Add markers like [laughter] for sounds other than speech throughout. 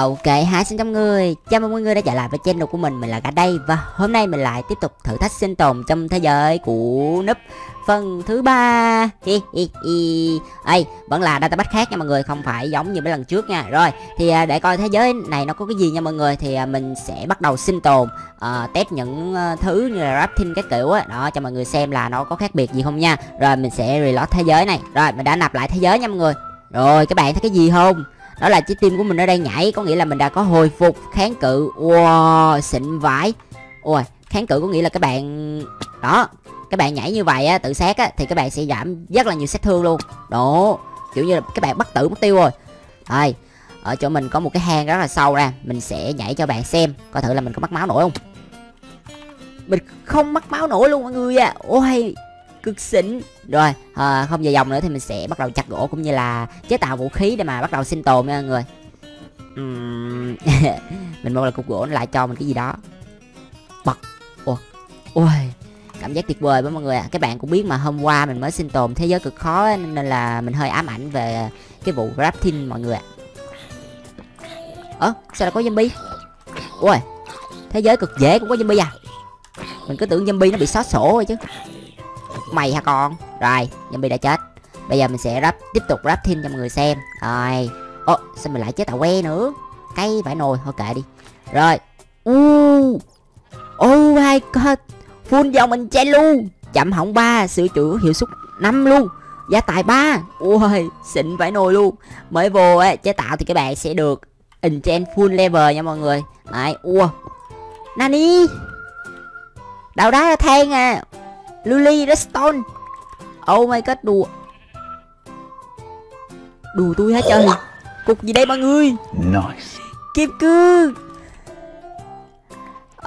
Ok, hai xin chào mọi người. Chào mừng mọi người đã trở lại với channel của mình. Mình là cả đây Và hôm nay mình lại tiếp tục thử thách sinh tồn trong thế giới của núp Phần thứ ba. Hi hi hi. Ê, vẫn là database khác nha mọi người Không phải giống như mấy lần trước nha. Rồi, thì à, để coi thế giới này nó có cái gì nha mọi người Thì à, mình sẽ bắt đầu sinh tồn uh, Test những thứ như là rafting các kiểu á. Đó, cho mọi người xem là nó có khác biệt gì không nha. Rồi, mình sẽ reload thế giới này. Rồi, mình đã nạp lại thế giới nha mọi người. Rồi, các bạn thấy cái gì không? Đó là trái tim của mình ở đây nhảy, có nghĩa là mình đã có hồi phục, kháng cự. Wow, xịn vãi. Ôi, kháng cự có nghĩa là các bạn, đó, các bạn nhảy như vậy á, tự sát á, thì các bạn sẽ giảm rất là nhiều sát thương luôn. Đó, kiểu như là các bạn bắt tử, mất tiêu rồi. Rồi ở chỗ mình có một cái hang rất là sâu ra, mình sẽ nhảy cho bạn xem, coi thử là mình có mất máu nổi không. Mình không mất máu nổi luôn, mọi người à ôi cực xịn rồi à, không dài dòng nữa thì mình sẽ bắt đầu chặt gỗ cũng như là chế tạo vũ khí để mà bắt đầu sinh tồn nha mọi người. Uhm, [laughs] mình mong là cục gỗ nó lại cho mình cái gì đó. Bật. Ôi ôi cảm giác tuyệt vời với mọi người ạ. À. các bạn cũng biết mà hôm qua mình mới sinh tồn thế giới cực khó nên là mình hơi ám ảnh về cái vụ raptin mọi người ạ. Ơ sao lại có zombie? Ui thế giới cực dễ cũng có zombie à? Mình cứ tưởng zombie nó bị xóa sổ rồi chứ mày hả con? Rồi zombie đã chết. Bây giờ mình sẽ rap tiếp tục rap thêm cho mọi người xem. Rồi. Ô sao mình lại chế tạo que nữa? Cây phải nồi thôi kệ đi. Rồi. U. Oh my god. Full dòng mình chen luôn. Chậm hỏng ba sửa chữa hiệu suất năm luôn. Giá tài ba. Ui xịn vải nồi luôn. Mới vô ấy, chế tạo thì các bạn sẽ được enchant full level nha mọi người. Đấy ua. Nani? Đào đá than à. Lily Redstone. Oh my god đùa. Đùa tôi hả trời? Cục gì đây mọi người? Nice. Kim cương.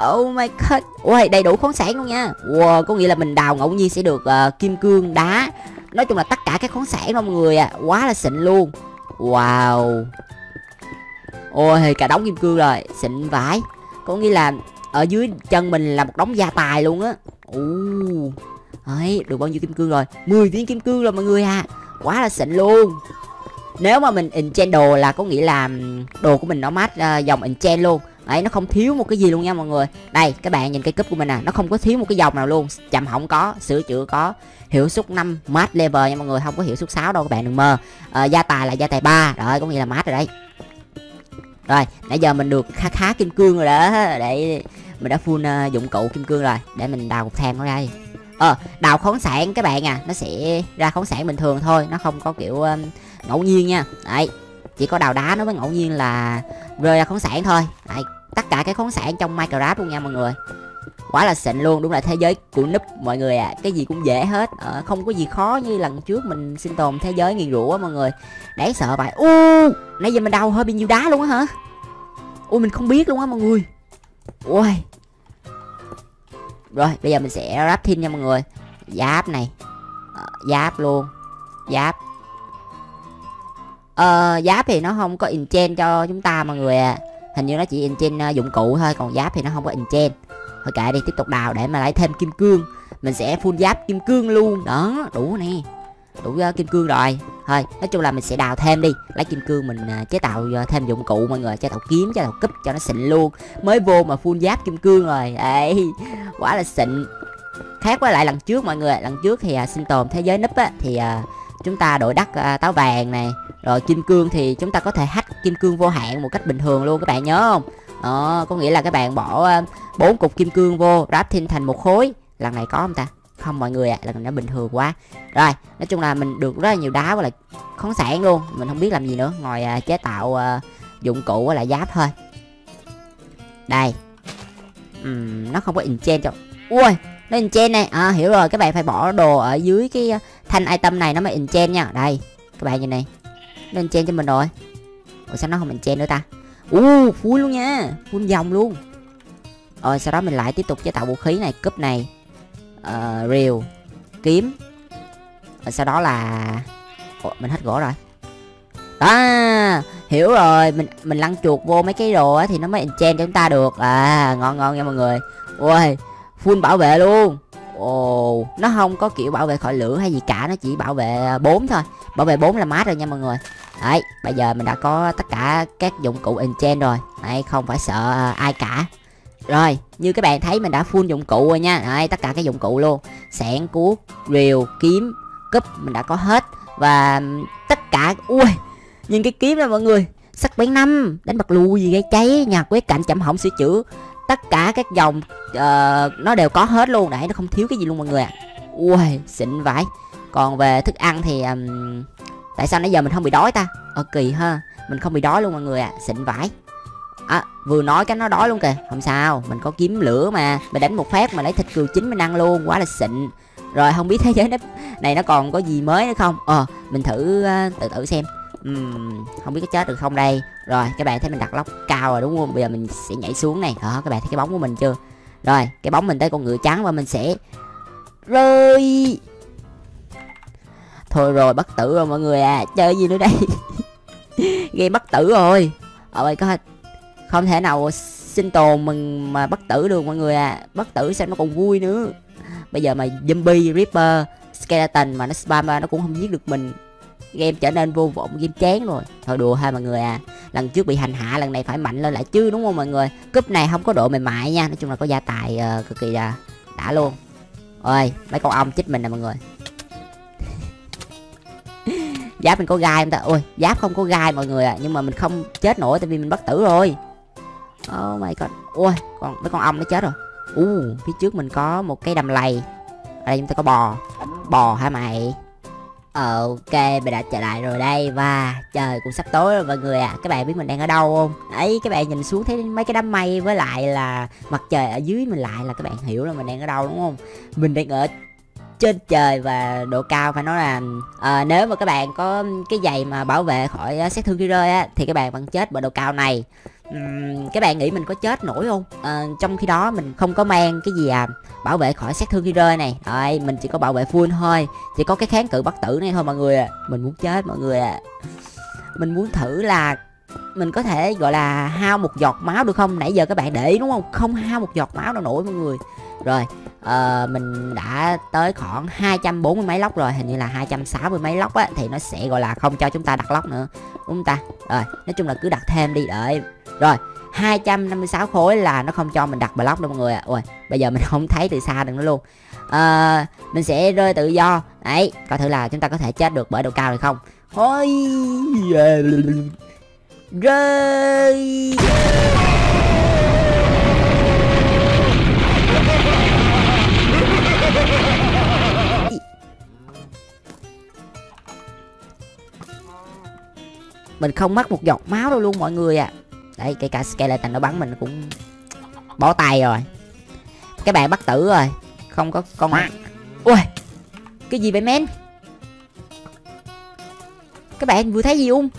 Oh my god Ôi đầy đủ khoáng sản luôn nha. Wow có nghĩa là mình đào ngẫu nhiên sẽ được uh, kim cương đá. Nói chung là tất cả các khoáng sản đó mọi người à Quá là xịn luôn. Wow. Ôi cả đống kim cương rồi Xịn vãi. Có nghĩa là ở dưới chân mình là một đống gia tài luôn á. Uh ấy được bao nhiêu kim cương rồi? 10 viên kim cương rồi mọi người à. Quá là xịn luôn. Nếu mà mình enchant đồ là có nghĩa là Đồ của mình nó mát uh, ờ, dòng enchant luôn. Đấy, nó không thiếu một cái gì luôn nha mọi người. Đây, các bạn nhìn cái cúp của mình à Nó không có thiếu một cái dòng nào luôn. Chậm hỏng có, sửa chữa có. Hiệu suất 5 mát level nha mọi người Không có hiệu suất 6 đâu các bạn đừng mơ. À, Gia tài là gia tài 3 Rồi, có nghĩa là mát rồi đấy. Rồi, nãy giờ mình được khá khá kim cương rồi đó. Để mình đã full uh, dụng cụ kim cương rồi. Để mình đào cục than nó đây ờ đào khoáng sản các bạn à nó sẽ ra khoáng sản bình thường thôi nó không có kiểu um, ngẫu nhiên nha. Đấy chỉ có đào đá nó mới ngẫu nhiên là rơi ra khoáng sản thôi. Đấy tất cả cái khoáng sản trong minecraft luôn nha mọi người. Quá là xịn luôn đúng là thế giới của núp mọi người à cái gì cũng dễ hết. Ờ, không có gì khó như lần trước mình sinh tồn thế giới nghiền rủa mọi người. Đáng sợ vậy. U nãy giờ mình đau hơi bị nhiều đá luôn á hả? Ui mình không biết luôn á mọi người. Ui rồi, bây giờ mình sẽ ráp thêm nha mọi người. Giáp này. Ờ, giáp luôn. Giáp. Ờ giáp thì nó không có enchant cho chúng ta mọi người à hình như nó chỉ enchant ờ, dụng cụ thôi, còn giáp thì nó không có enchant thôi kệ đi, tiếp tục đào để mà lấy thêm kim cương. Mình sẽ full giáp kim cương luôn. Đó, đủ nè đủ uh, kim cương rồi. Thôi nói chung là mình sẽ đào thêm đi. Lấy kim cương mình uh, chế tạo uh, thêm dụng cụ mọi người chế tạo kiếm chế tạo cúp cho nó xịn luôn. Mới vô mà full giáp kim cương rồi. Ấy [laughs] quá là xịn. Khác với lại lần trước mọi người lần trước thì uh, sinh tồn thế giới núp á thì uh, chúng ta đổi đất uh, táo vàng này. Rồi kim cương thì chúng ta có thể hack kim cương vô hạn một cách bình thường luôn các bạn nhớ không? Đó có nghĩa là các bạn bỏ bốn uh, cục kim cương vô ráp thành một khối. Lần này có không ta? Không mọi người ạ à, mình đã bình thường quá. Rồi nói chung là mình được rất là nhiều đá và là khoáng sản luôn. Mình không biết làm gì nữa ngoài uh, à, chế tạo uh, dụng cụ với lại giáp thôi. Đây. Uhm, nó không có enchant cho ui nó enchant này. À hiểu rồi các bạn phải bỏ đồ ở dưới cái à, thanh item này nó mới enchant nha. Đây các bạn nhìn này. Nó enchant cho mình rồi. Ủa sao nó không enchant nữa ta? U uh, full luôn nha full dòng luôn. Rồi sau đó mình lại tiếp tục chế tạo vũ khí này cúp này uh, rìu kiếm. Và sau đó là Ủa, mình hết gỗ rồi. À hiểu rồi mình mình lăn chuột vô mấy cái đồ á thì nó mới enchant cho chúng ta được. À ngon ngon nha mọi người. Ôi full bảo vệ luôn. Ồ nó không có kiểu bảo vệ khỏi lửa hay gì cả nó chỉ bảo vệ bốn thôi. Bảo vệ bốn là mát rồi nha mọi người. Đấy bây giờ mình đã có tất cả các dụng cụ enchant rồi. Đấy không phải sợ ai cả rồi như các bạn thấy mình đã full dụng cụ rồi nha. Đấy tất cả các dụng cụ luôn. Sẻn cuốc rìu kiếm cúp mình đã có hết. Và tất cả ui nhìn cái kiếm này mọi người. Sắc bén năm đánh bật lùi gì gây cháy nhà quét cạnh chậm hỏng sửa chữa. Tất cả các dòng uh, nó đều có hết luôn. Đấy nó không thiếu cái gì luôn mọi người ạ. À. ui xịn vãi. Còn về thức ăn thì um, tại sao nãy giờ mình không bị đói ta? Ờ kỳ ha. Mình không bị đói luôn mọi người ạ. À. xịn vãi à, vừa nói cái nó đói luôn kìa. Không sao mình có kiếm lửa mà. Mình đánh một phát mà lấy thịt cừu chín mình ăn luôn quá là xịn. Rồi không biết thế giới này nó còn có gì mới nữa không? Ờ mình thử ờ, uh, tự tử xem. Uhm, không biết có chết được không đây? Rồi các bạn thấy mình đặt lóc cao rồi đúng không? Bây giờ mình sẽ nhảy xuống này. Đó các bạn thấy cái bóng của mình chưa? Rồi cái bóng mình tới con ngựa trắng và mình sẽ rơi. Thôi rồi bất tử rồi mọi người à. Chơi gì nữa đây? [laughs] Game bất tử rồi. Ờ, Ở đây có không thể nào sinh tồn mình mà bất tử được mọi người à. Bất tử sao nó còn vui nữa. Bây giờ mà zombie ripper skeleton mà nó spam nó cũng không giết được mình. Game trở nên vô vọng game chán rồi. Thôi đùa ha mọi người à. Lần trước bị hành hạ lần này phải mạnh lên lại chứ đúng không mọi người? Cúp này không có độ mềm mại nha. Nói chung là có gia tài uh, cực kỳ là đã luôn. Ơi mấy con ong chích mình nè mọi người. [laughs] Giáp mình có gai không ta? Ôi giáp không có gai mọi người à. Nhưng mà mình không chết nổi tại vì mình bất tử rồi oh my god. Ôi còn mấy con ong nó chết rồi. U uh, phía trước mình có một cái đầm lầy. Ở đây chúng ta có bò. Bò hả mày? Ok, mình đã trở lại rồi đây. Và trời cũng sắp tối rồi mọi người à. Các bạn biết mình đang ở đâu không? Ấy, các bạn nhìn xuống thấy mấy cái đám mây với lại là mặt trời ở dưới mình lại là các bạn hiểu là mình đang ở đâu đúng không? Mình đang ở trên trời và độ cao phải nói là à, nếu mà các bạn có cái giày mà bảo vệ khỏi ờ, sát thương khi rơi á thì các bạn vẫn chết bởi độ cao này uhm, các bạn nghĩ mình có chết nổi không? À, trong khi đó mình không có mang cái gì à bảo vệ khỏi sát thương khi rơi này. Rồi mình chỉ có bảo vệ full thôi. Chỉ có cái kháng cự bất tử này thôi mọi người ạ. À. mình muốn chết mọi người ạ. À. mình muốn thử là mình có thể gọi là hao một giọt máu được không? Nãy giờ các bạn để ý đúng không? Không hao một giọt máu đâu nổi mọi người. Rồi uh, mình đã tới khoảng 240 mấy lóc rồi. Hình như là 260 mấy lóc á thì nó sẽ gọi là không cho chúng ta đặt lóc nữa. Đúng không ta? Rồi nói chung là cứ đặt thêm đi. Đợi rồi 256 khối là nó không cho mình đặt block đâu mọi người ạ. À. ôi bây giờ mình [laughs] không thấy từ xa được nữa luôn. À, mình sẽ rơi tự do. Đấy coi thử là chúng ta có thể chết được bởi độ cao này không? Ôi rơi. Mình không mất một giọt máu đâu luôn mọi người à đấy cái cả skeleton nó bắn mình cũng bó tay rồi. Các bạn bắt tử rồi. Không có con ui cái gì vậy men? Các bạn vừa thấy gì không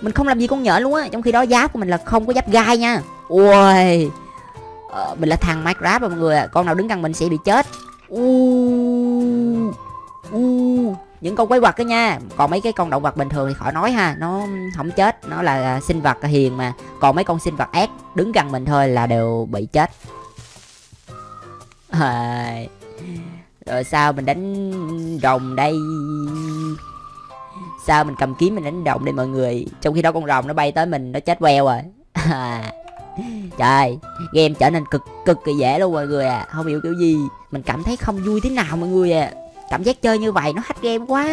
mình không làm gì con nhện luôn á trong khi đó giáp của mình là không có giáp gai nha. Ui. Ờ, mình là thằng minecraft rồi mọi người à. con nào đứng gần mình sẽ bị chết. Những con quái vật đó nha. Còn mấy cái con động vật bình thường thì khỏi nói ha. Nó không chết. Nó là sinh vật hiền mà. Còn mấy con sinh vật ác đứng gần mình thôi là đều bị chết. À, rồi sao mình đánh rồng đây? Sao mình cầm kiếm mình đánh rồng đây mọi người? Trong khi đó con rồng nó bay tới mình nó chết queo rồi. [laughs] Trời game trở nên cực cực kỳ dễ luôn mọi người à không hiểu kiểu gì. Mình cảm thấy không vui thế nào mọi người à cảm giác chơi như vậy nó hack game quá.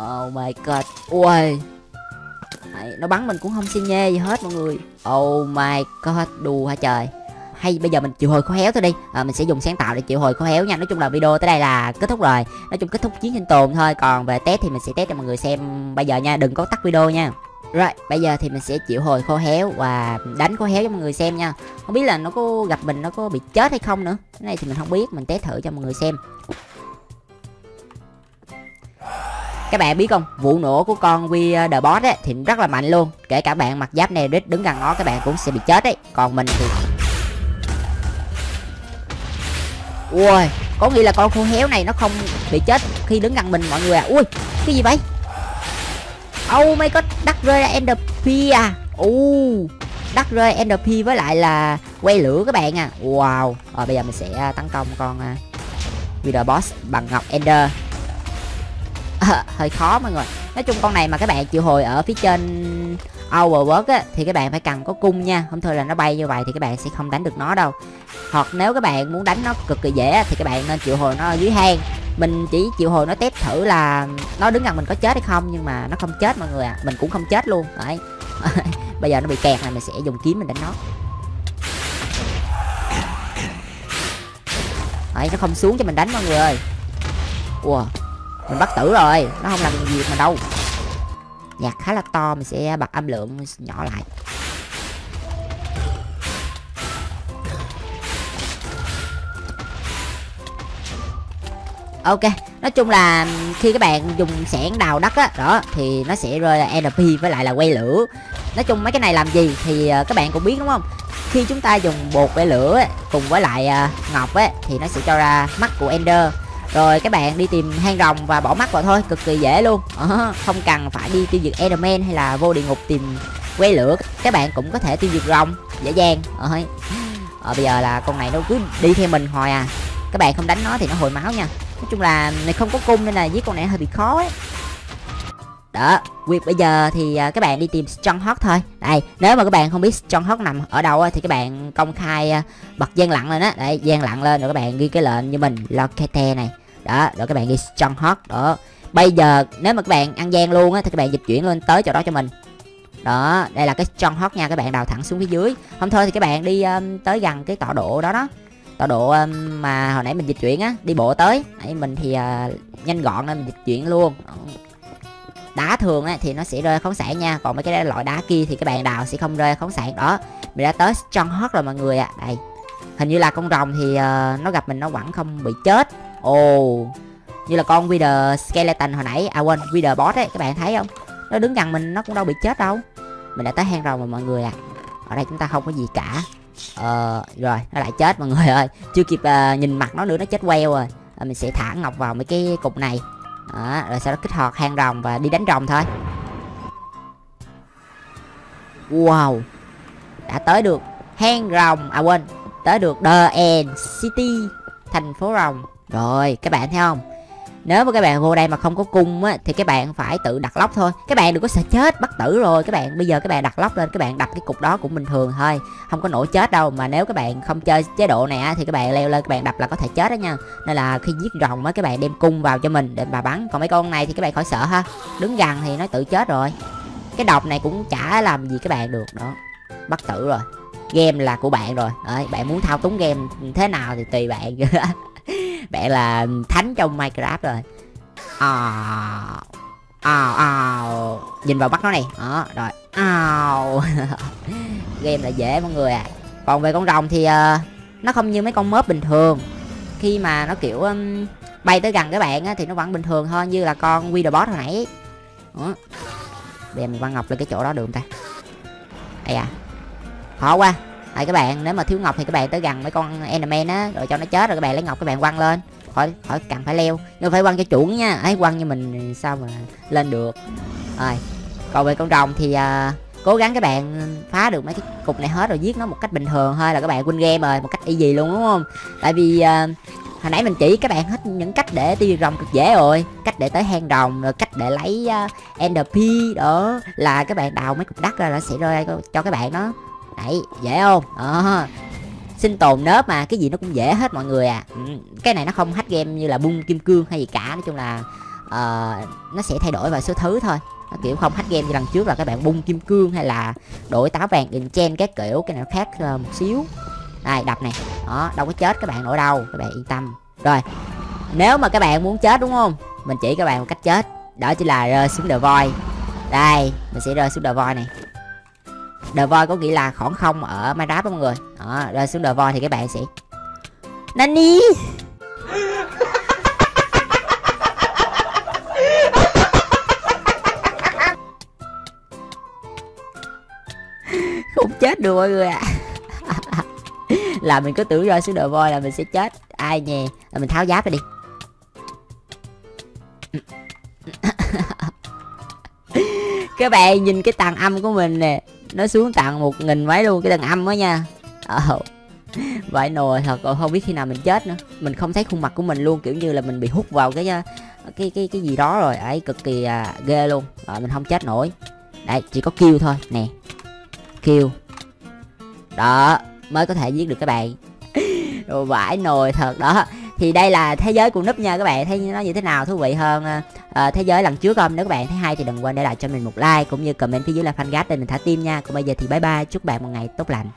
Oh my god. Ui Đấy, nó bắn mình cũng không xin nhê gì hết mọi người. Oh my god đùa hả trời. Hay bây giờ mình chịu hồi khó héo thôi đi. À, mình sẽ dùng sáng tạo để chịu hồi khó héo nha. Nói chung là video tới đây là kết thúc rồi. Nói chung kết thúc chiến sinh tồn thôi. Còn về test thì mình sẽ test cho mọi người xem bây giờ nha. Đừng có tắt video nha. Rồi bây giờ thì mình sẽ chịu hồi khô héo và đánh khô héo cho mọi người xem nha. Không biết là nó có gặp mình nó có bị chết hay không nữa. Cái này thì mình không biết. Mình test thử cho mọi người xem các bạn biết không vụ nổ của con We The Boss ấy, thì rất là mạnh luôn. Kể cả bạn mặc giáp này đứng gần nó các bạn cũng sẽ bị chết đấy còn mình thì ui có nghĩa là con khô héo này nó không bị chết khi đứng gần mình mọi người à ui cái gì vậy? Oh my god đắt rơi ra ender p à? Uh, đắt rơi ender p với lại là quay lửa các bạn à. Wow rồi bây giờ mình sẽ ờ, tấn công con ờ, uh, video boss bằng ngọc ender à, hơi khó mọi người. Nói chung con này mà các bạn chịu hồi ở phía trên overwork á thì các bạn phải cần có cung nha. Không thôi là nó bay như vậy thì các bạn sẽ không đánh được nó đâu. Hoặc nếu các bạn muốn đánh nó cực kỳ dễ thì các bạn nên chịu hồi nó ở dưới hang. Mình chỉ chịu hồi nó test thử là nó đứng gần mình có chết hay không nhưng mà nó không chết mọi người à mình cũng không chết luôn đấy. [laughs] Bây giờ nó bị kẹt này mình sẽ dùng kiếm mình đánh nó. Đấy nó không xuống cho mình đánh mọi người ơi. Wow mình bắt tử rồi nó không làm gì mà đâu. Nhạc khá là to mình sẽ bật âm lượng nhỏ lại. Ok nói chung là khi các bạn dùng xẻng đào đất á đó thì nó sẽ rơi là np với lại là quay lửa. Nói chung mấy cái này làm gì thì ờ, các bạn cũng biết đúng không? Khi chúng ta dùng bột quay lửa ấy, cùng với lại ờ, ngọc ấy thì nó sẽ cho ra mắt của ender rồi các bạn đi tìm hang rồng và bỏ mắt vào thôi cực kỳ dễ luôn. Ờ, không cần phải đi tiêu diệt enderman hay là vô địa ngục tìm quay lửa. Các bạn cũng có thể tiêu diệt rồng dễ dàng. Ờ, rồi uh, ờ, bây giờ là con này nó cứ đi theo mình hồi à. Các bạn không đánh nó thì nó hồi máu nha. Nói chung là này không có cung nên là giết con này hơi bị khó ấy đó việc bây giờ thì à, các bạn đi tìm Stronghold thôi. Đây nếu mà các bạn không biết Stronghold nằm ở đâu thì các bạn công khai à, bật gian lặng lên á. Đây gian lặng lên rồi các bạn ghi cái lệnh như mình locate này. Đó rồi các bạn ghi Stronghold đó bây giờ nếu mà các bạn ăn gian luôn á thì các bạn dịch chuyển lên tới chỗ đó cho mình. Đó đây là cái Stronghold nha các bạn đào thẳng xuống phía dưới. Không thôi thì các bạn đi um, tới gần cái tọa độ đó đó. Tọa độ um, mà hồi nãy mình dịch chuyển á đi bộ tới. Nãy mình thì uh, nhanh gọn nên mình dịch chuyển luôn đá thường á thì nó sẽ rơi khoáng sản nha. Còn mấy cái loại đá kia thì các bạn đào sẽ không rơi khoáng sản đó mình đã tới strong hot rồi mọi người ạ. À. đây hình như là con rồng thì uh, nó gặp mình nó vẫn không bị chết. Ồ oh, như là con Wither Skeleton hồi nãy. À quên Wither boss ấy các bạn thấy không? Nó đứng gần mình nó cũng đâu bị chết đâu. Mình đã tới hang rồng rồi mọi người à ở đây chúng ta không có gì cả. Ờ rồi nó lại chết mọi người ơi. Chưa kịp uh, nhìn mặt nó nữa nó chết queo rồi. À, mình sẽ thả ngọc vào mấy cái cục này đó, rồi sau đó kích hoạt hang rồng và đi đánh rồng thôi. Wow. Đã tới được hang rồng à quên tới được the end city thành phố rồng. Rồi các bạn thấy không? Nếu mà các bạn vô đây mà không có cung á thì các bạn phải tự đặt lóc thôi các bạn đừng có sợ chết bắt tử rồi các bạn bây giờ các bạn đặt lóc lên các bạn đập cái cục đó cũng bình thường thôi không có nổi chết đâu mà nếu các bạn không chơi chế độ này á thì các bạn leo lên các bạn đập là có thể chết đó nha nên là khi giết rồng á các bạn đem cung vào cho mình để bà bắn còn mấy con này thì các bạn khỏi sợ ha đứng gần thì nó tự chết rồi cái độc này cũng chả làm gì các bạn được đó bắt tử rồi game là của bạn rồi đấy bạn muốn thao túng game thế nào thì tùy bạn bạn là thánh trong minecraft rồi. À à à nhìn vào bắt nó này. Đó rồi. À [laughs] game là dễ mọi người à. Còn về con rồng thì uh, nó không như mấy con mớp bình thường. Khi mà nó kiểu um, bay tới gần các bạn á, thì nó vẫn bình thường thôi như là con Widowbot boss hồi nãy. Đó. bây giờ mình quăng ngọc lên cái chỗ đó được không ta? Đây à. Khó quá. Đấy các bạn nếu mà thiếu ngọc thì các bạn tới gần mấy con enderman á rồi cho nó chết rồi các bạn lấy ngọc các bạn quăng lên. Khỏi khỏi cần phải leo. Nhưng phải quăng cho chuẩn nha ấy quăng như mình sao mà lên được. Rồi còn về con rồng thì uh, cố gắng các bạn phá được mấy cái cục này hết rồi giết nó một cách bình thường thôi là các bạn win game rồi một cách y gì luôn đúng không? Tại vì uh, hồi nãy mình chỉ các bạn hết những cách để tiêu rồng cực dễ rồi. Cách để tới hang rồng rồi cách để lấy uh, ender đó là các bạn đào mấy cục đất ra nó sẽ rơi cho các bạn đó đấy dễ không? Đó sinh tồn nớp mà cái gì nó cũng dễ hết mọi người à. Ừ, cái này nó không hack game như là bung kim cương hay gì cả nói chung là uh, nó sẽ thay đổi vào số thứ thôi. Nó kiểu không hack game như lần trước là các bạn bung kim cương hay là đổi táo vàng enchant các kiểu cái này nó khác uh, một xíu. Đây đập này. Đó đâu có chết các bạn nổi đâu các bạn yên tâm. Rồi nếu mà các bạn muốn chết đúng không? Mình chỉ các bạn một cách chết đó chính là rơi xuống the void. Đây mình sẽ rơi xuống the void này. The Void có nghĩa là khoảng không ở Minecraft đó mọi người? Đó, rơi xuống The Void thì các bạn sẽ Nani [laughs] Không chết được mọi người ạ. À. [laughs] Là mình cứ tưởng rơi xuống The Void là mình sẽ chết. Ai nhè Là mình tháo giáp ra đi. [laughs] Các bạn nhìn cái tàn âm của mình nè nó xuống tặng một nghìn mấy luôn cái tầng âm đó nha. Ờ. Vãi nồi thật không biết khi nào mình chết nữa. Mình không thấy khuôn mặt của mình luôn kiểu như là mình bị hút vào cái ờ, cái cái cái gì đó rồi. Ấy cực kỳ à, ghê luôn. Rồi mình không chết nổi. Đây chỉ có kêu thôi. Nè. Kêu đó mới có thể giết được các bạn. Rồi [laughs] vãi nồi thật. Đó thì đây là thế giới của núp nha các bạn. Thấy nó như thế nào thú vị hơn à? Uh, thế giới lần trước không nếu các bạn thấy hay thì đừng quên để lại cho mình một like cũng như comment phía dưới là fan để mình thả tim nha. Còn bây giờ thì bye bye chúc bạn một ngày tốt lành.